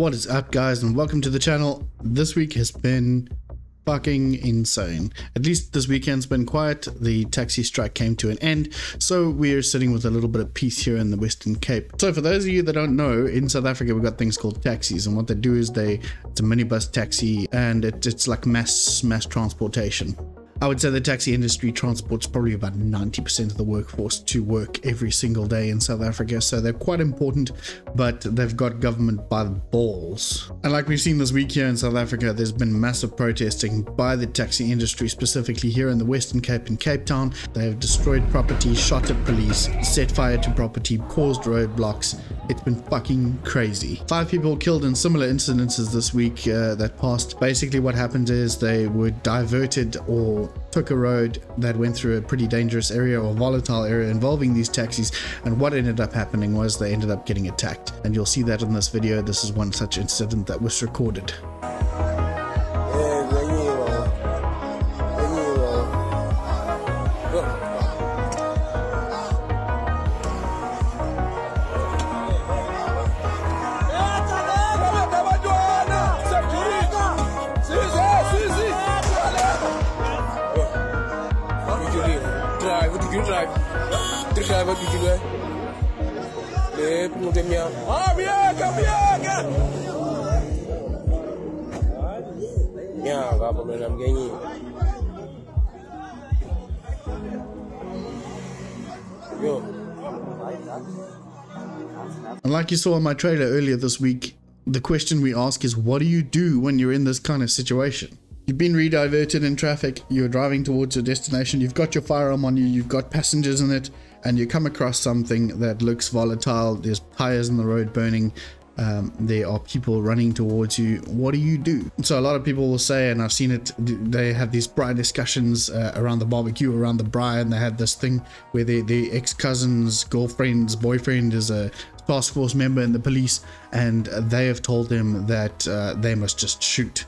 What is up guys and welcome to the channel. This week has been fucking insane. At least this weekend's been quiet. The taxi strike came to an end, so we're sitting with a little bit of peace here in the Western Cape. So for those of you that don't know, in South Africa we've got things called taxis, and what they do is they it's a minibus taxi, and it, it's like mass mass transportation. I would say the taxi industry transports probably about 90% of the workforce to work every single day in South Africa, so they're quite important, but they've got government by the balls. And like we've seen this week here in South Africa, there's been massive protesting by the taxi industry, specifically here in the Western Cape and Cape Town. They have destroyed property, shot at police, set fire to property, caused roadblocks. It's been fucking crazy. Five people killed in similar incidences this week uh, that passed. Basically, what happened is they were diverted or took a road that went through a pretty dangerous area or volatile area involving these taxis and what ended up happening was they ended up getting attacked. And you'll see that in this video. This is one such incident that was recorded you drive? Driver did you drive? Le punte mia. Ah, viaga, viaga. Mia, ga problema mgenyi. Yo. And like you saw in my trailer earlier this week, the question we ask is what do you do when you're in this kind of situation? You've been rediverted in traffic, you're driving towards your destination, you've got your firearm on you, you've got passengers in it, and you come across something that looks volatile, there's tires in the road burning, um, there are people running towards you. What do you do? So a lot of people will say, and I've seen it, they have these braai discussions uh, around the barbecue, around the braai, and they had this thing where their, their ex-cousin's girlfriend's boyfriend is a task force member in the police, and they have told them that uh, they must just shoot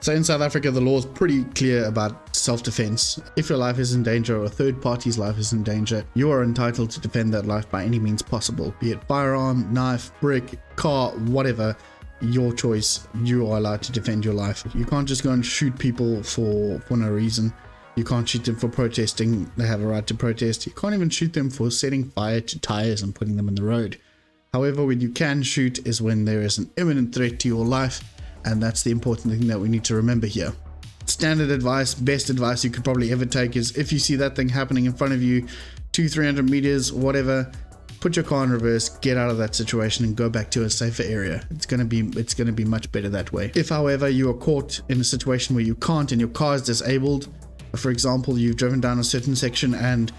so in South Africa, the law is pretty clear about self-defense. If your life is in danger or a third party's life is in danger, you are entitled to defend that life by any means possible, be it firearm, knife, brick, car, whatever, your choice, you are allowed to defend your life. You can't just go and shoot people for, for no reason. You can't shoot them for protesting, they have a right to protest. You can't even shoot them for setting fire to tires and putting them in the road. However, when you can shoot is when there is an imminent threat to your life and that's the important thing that we need to remember here. Standard advice, best advice you could probably ever take is if you see that thing happening in front of you, two, 300 meters, whatever, put your car in reverse, get out of that situation and go back to a safer area. It's going to be it's going to be much better that way. If however you are caught in a situation where you can't and your car is disabled, for example, you've driven down a certain section and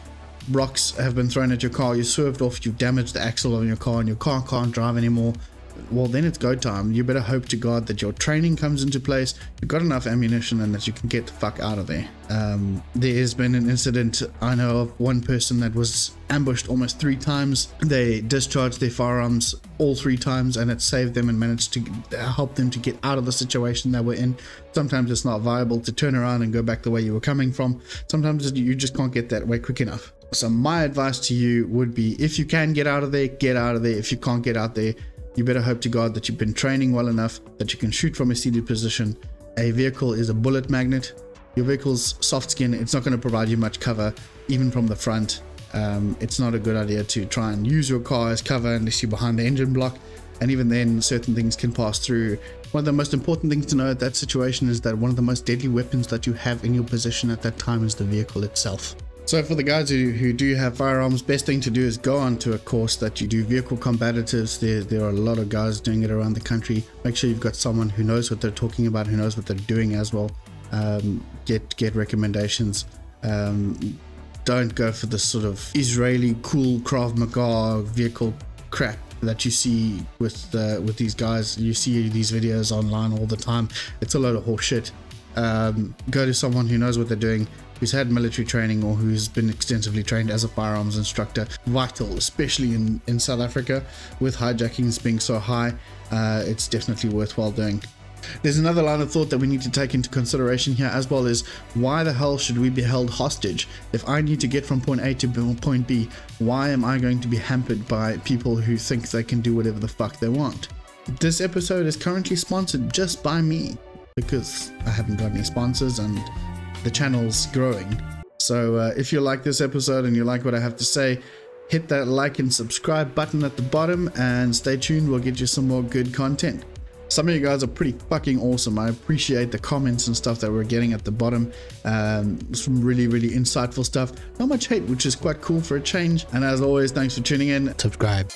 rocks have been thrown at your car, you swerved off, you've damaged the axle on your car and your car can't drive anymore, well then it's go time. You better hope to god that your training comes into place. You've got enough ammunition and that you can get the fuck out of there. Um, there has been an incident. I know of one person that was ambushed almost three times. They discharged their firearms all three times and it saved them and managed to help them to get out of the situation they were in. Sometimes it's not viable to turn around and go back the way you were coming from. Sometimes you just can't get that way quick enough. So my advice to you would be if you can get out of there get out of there. If you can't get out there you better hope to God that you've been training well enough that you can shoot from a seated position. A vehicle is a bullet magnet. Your vehicle's soft skin, it's not going to provide you much cover, even from the front. Um, it's not a good idea to try and use your car as cover unless you're behind the engine block. And even then, certain things can pass through. One of the most important things to know at that situation is that one of the most deadly weapons that you have in your possession at that time is the vehicle itself. So for the guys who, who do have firearms, best thing to do is go on to a course that you do vehicle combatives. There, there are a lot of guys doing it around the country. Make sure you've got someone who knows what they're talking about, who knows what they're doing as well. Um, get get recommendations. Um, don't go for the sort of Israeli cool Krav Maga vehicle crap that you see with uh, with these guys. You see these videos online all the time. It's a load of horseshit. Um, go to someone who knows what they're doing who's had military training or who's been extensively trained as a firearms instructor. Vital, especially in, in South Africa, with hijackings being so high, uh, it's definitely worthwhile doing. There's another line of thought that we need to take into consideration here as well is why the hell should we be held hostage? If I need to get from point A to point B, why am I going to be hampered by people who think they can do whatever the fuck they want? This episode is currently sponsored just by me because I haven't got any sponsors and the channel's growing. So uh, if you like this episode and you like what I have to say, hit that like and subscribe button at the bottom and stay tuned. We'll get you some more good content. Some of you guys are pretty fucking awesome. I appreciate the comments and stuff that we're getting at the bottom. Um, some really, really insightful stuff. Not much hate, which is quite cool for a change. And as always, thanks for tuning in. Subscribe.